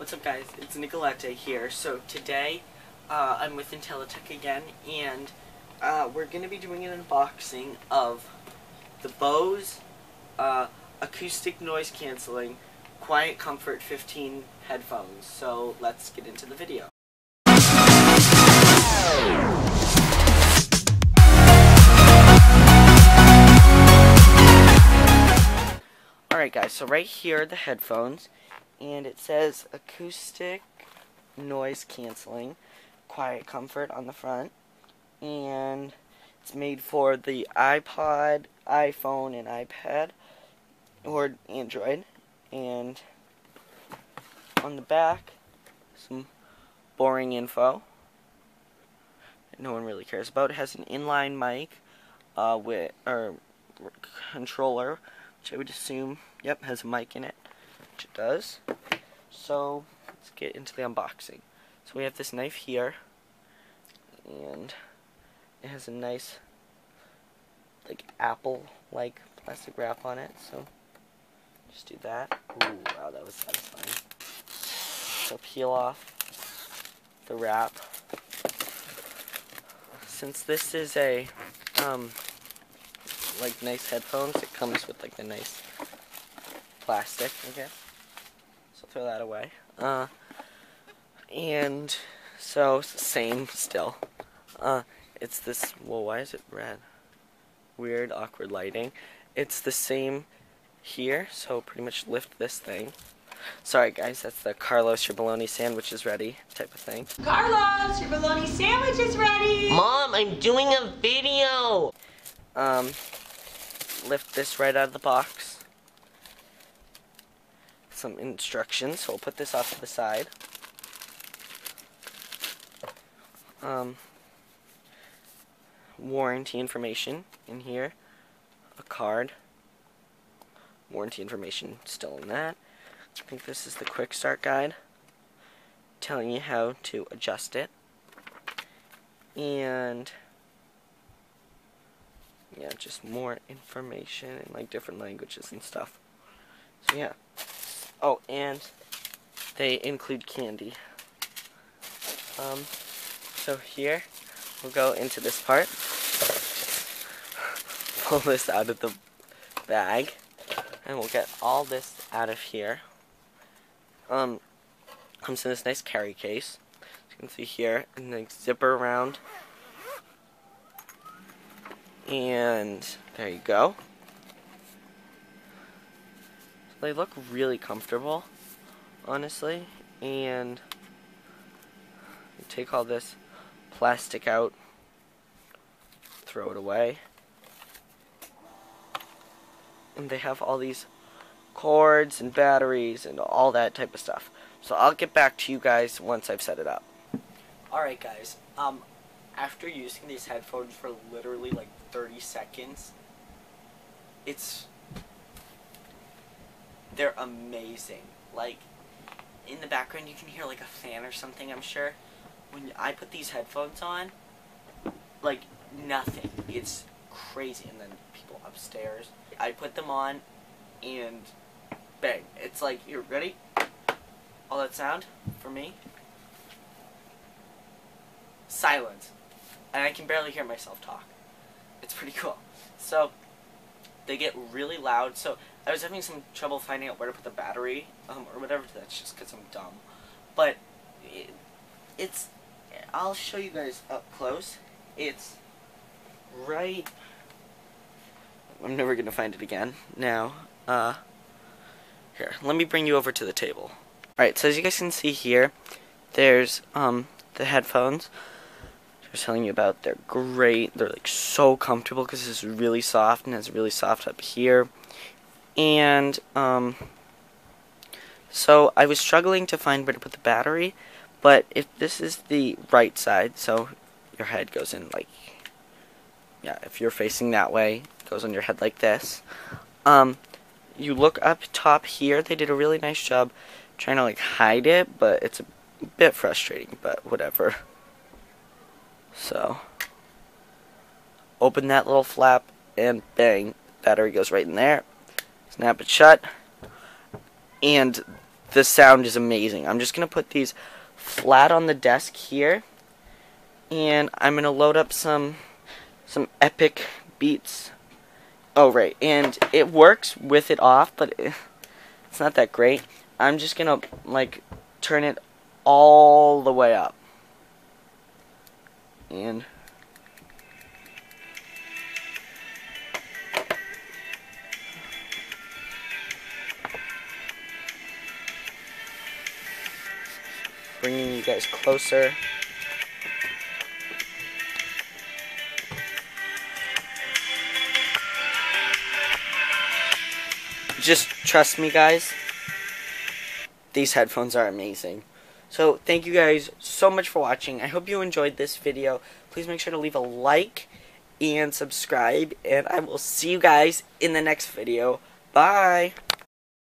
What's up guys, it's Nicolette here. So today, uh, I'm with IntelliTech again, and uh, we're going to be doing an unboxing of the Bose uh, Acoustic Noise Cancelling QuietComfort 15 headphones. So let's get into the video. Alright guys, so right here are the headphones and it says acoustic noise canceling QuietComfort on the front. And it's made for the iPod, iPhone and iPad or Android. And on the back some boring info. That no one really cares about it has an inline mic uh, with or controller which I would assume yep has a mic in it which it does. So let's get into the unboxing. So we have this knife here, and it has a nice like apple-like plastic wrap on it. So just do that. Ooh, wow, that was satisfying. So peel off the wrap. Since this is a um, like nice headphones, it comes with like the nice plastic, okay? So throw that away. Uh, and so same still. Uh, it's this. Well, why is it red? Weird, awkward lighting. It's the same here. So pretty much lift this thing. Sorry guys, that's the Carlos your bologna sandwich is ready type of thing. Carlos, your bologna sandwich is ready. Mom, I'm doing a video. Um, lift this right out of the box some instructions. So we'll put this off to the side. Um, warranty information in here. A card. Warranty information still in that. I think this is the quick start guide telling you how to adjust it. And yeah, just more information in like different languages and stuff. So yeah. Oh, and they include candy. Um, so here, we'll go into this part. Pull this out of the bag. And we'll get all this out of here. Um, comes in this nice carry case. As you can see here, and then zipper around. And there you go. They look really comfortable, honestly, and take all this plastic out, throw it away, and they have all these cords and batteries and all that type of stuff. So I'll get back to you guys once I've set it up. Alright guys, um, after using these headphones for literally like 30 seconds, it's they're amazing. Like, in the background you can hear like a fan or something, I'm sure. When I put these headphones on, like, nothing. It's crazy. And then people upstairs. I put them on, and bang. It's like, you're ready? All that sound for me? Silence. And I can barely hear myself talk. It's pretty cool. So, they get really loud. So I was having some trouble finding out where to put the battery um, or whatever. That's just because I'm dumb. But it, it's. I'll show you guys up close. It's right. I'm never gonna find it again. Now, uh, here. Let me bring you over to the table. All right. So as you guys can see here, there's um the headphones was telling you about. They're great. They're like so comfortable because it's really soft and it's really soft up here. And um, so I was struggling to find where to put the battery, but if this is the right side, so your head goes in like, yeah, if you're facing that way, it goes on your head like this. Um, you look up top here. They did a really nice job trying to like hide it, but it's a bit frustrating, but whatever. So, open that little flap and bang, battery goes right in there. Snap it shut. And the sound is amazing. I'm just going to put these flat on the desk here. And I'm going to load up some some epic beats. Oh, right. And it works with it off, but it's not that great. I'm just going to, like, turn it all the way up. And... bringing you guys closer. Just trust me, guys. These headphones are amazing. So, thank you guys so much for watching. I hope you enjoyed this video. Please make sure to leave a like and subscribe. And I will see you guys in the next video. Bye.